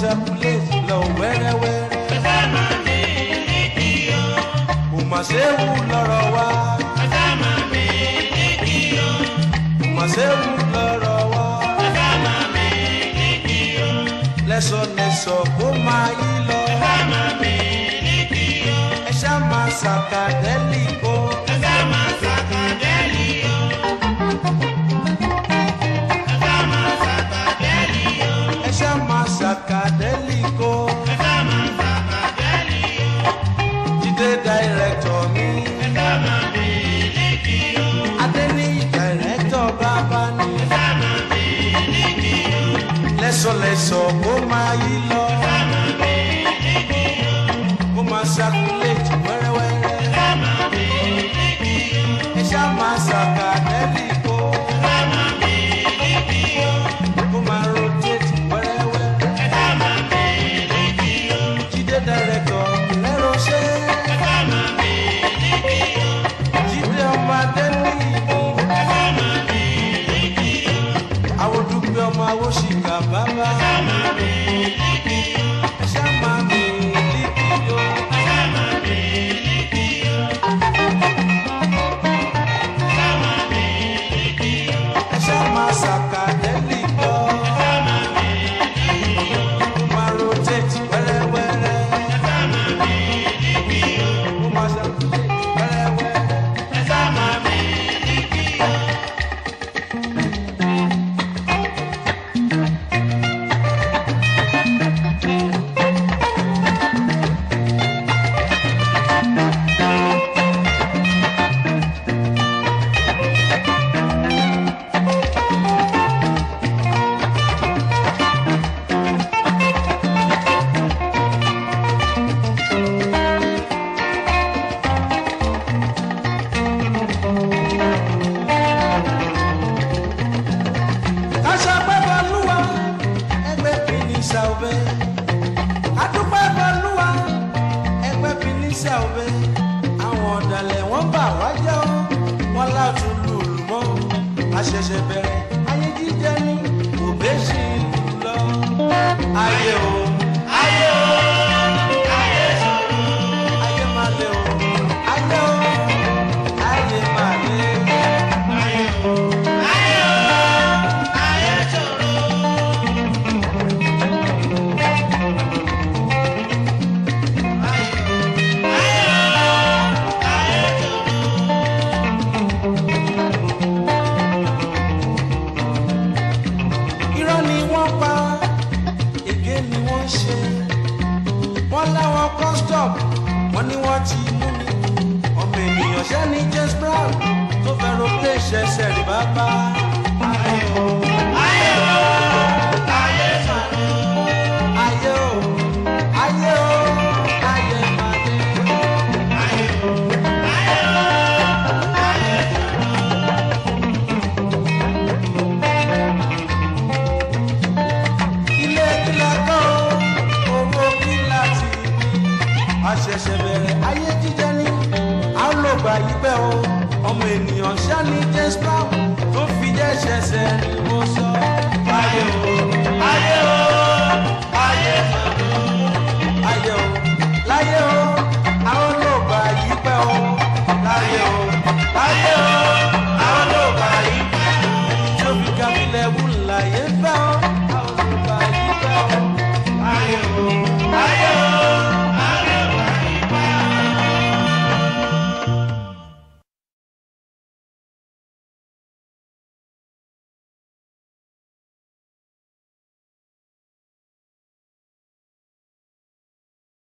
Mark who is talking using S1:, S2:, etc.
S1: ṣẹ́kù lè lọ wẹ́rẹ́wẹ́rẹ́. Bẹ́sẹ̀ máa ní ìrìkì o. Kò mà ṣe wù lọ́rọ̀ wa. Bẹ́sẹ̀ máa ní ìrìkì o. Kò mà ṣe wù lọ́rọ̀ wa. Bẹ́sẹ̀ máa ní ìrìkì Lẹ́sọ̀lẹ́sọ̀ kó máa yí lọ. Bẹ́sẹ̀ máa ní ìrìkì Ẹ ṣá máa ṣàkàdẹ́lì o. yìí lọ. Mo máa ṣàkúlẹ̀tì wẹ́rẹ́wẹ́rẹ́. Ẹ ṣá máa ṣàkà lẹ́bí kó. Mo máa rotate wẹ́rẹ́wẹ́rẹ́. Jídé dẹrẹ́tọ̀ lẹ́rọ ṣe. Jídé ọmọ adé ní ìbò. Àwọn dúpẹ́ ọmọ awóṣìkà òbẹ adúpẹ́ bọlúwa ẹgbẹ́ bí níṣẹ́ òbẹ àwọn ọ̀dàlẹ̀ wọ́n bà wá jẹ́ ọ́ wọ́n láti lu olùmọ́ àṣẹ̀ṣẹ̀ bẹ̀rẹ̀ ayé jíjẹ ní òbẹ lọ ayé o. wọ́n pa ègé ni wọ́n ń ṣe wọ́n láwọn custom wọ́n ní wọ́n ti mú mi ọmọ ènìyàn sẹ́ni james brown tó fẹ́ràn plé ṣẹṣẹ rí bàbá. ṣẹ̀ṣẹ̀ bẹ̀rẹ̀ ayé jíjẹ ní a ó lò gbà yí pẹ́ o ọmọ ènìyàn ṣá ní James Brown tó fi jẹ́ ṣẹ̀ṣẹ̀ mo sọ. ayé o ayé o ayé ayé o láyé o a ó pẹ́ o láyé o ayé o.